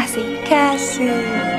Casi, casi.